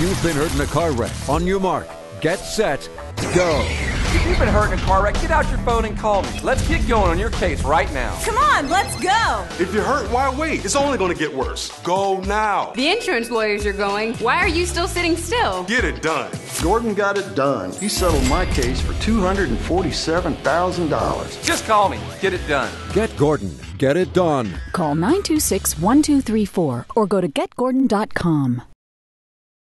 You've been hurt in a car wreck, on your mark, get set, go. If you've been hurt in a car wreck, get out your phone and call me. Let's get going on your case right now. Come on, let's go. If you're hurt, why wait? It's only going to get worse. Go now. The insurance lawyers are going. Why are you still sitting still? Get it done. Gordon got it done. He settled my case for $247,000. Just call me. Get it done. Get Gordon. Get it done. Call 926 1234 or go to getgordon.com.